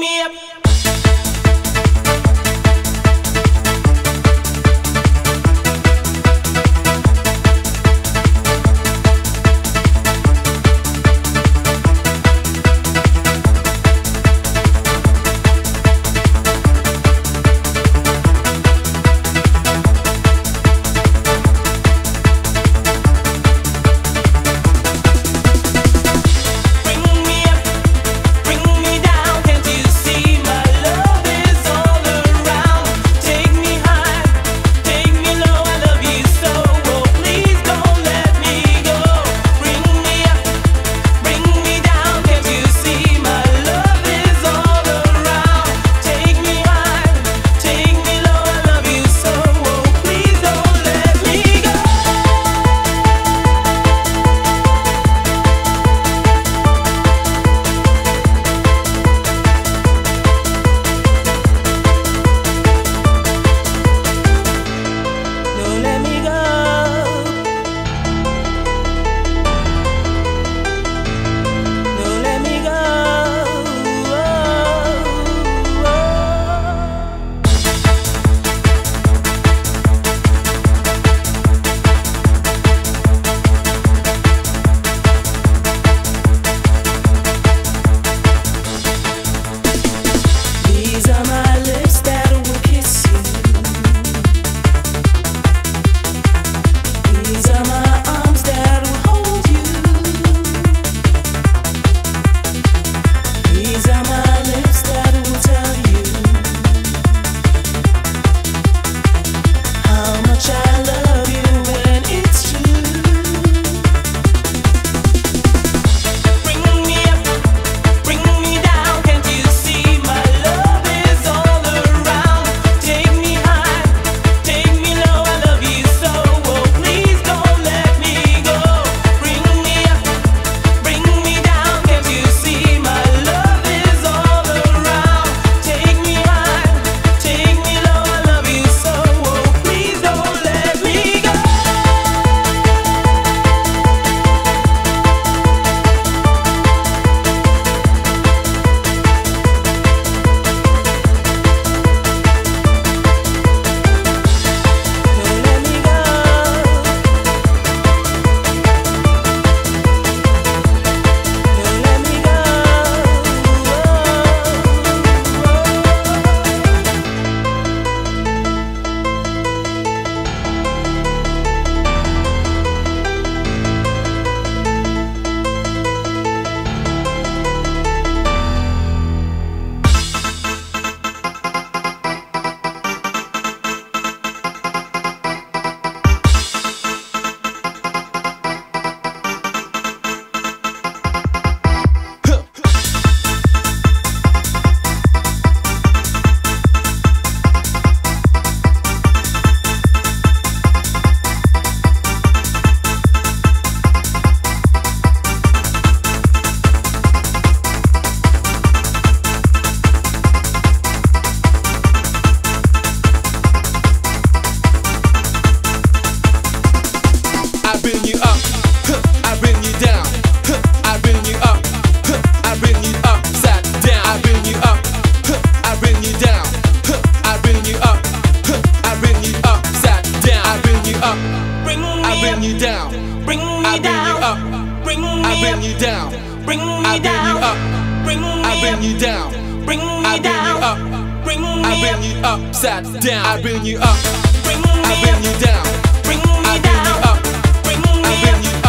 me up. bring you down. Bring me down. Bring me I bring you up. Bring me down. Bring me I bring you down. Bring me down. Bring me I bring you up. Upside down. I bring you up. Bring me I bring you down. Bring me down. I bring you up. Bring me I